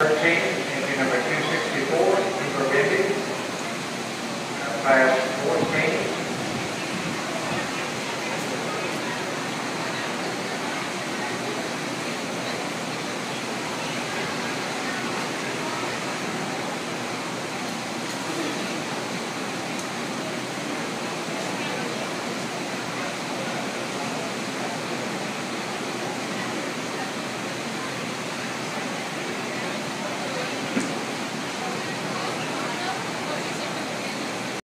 13, engine number 264, Super Busy, uh, class 14.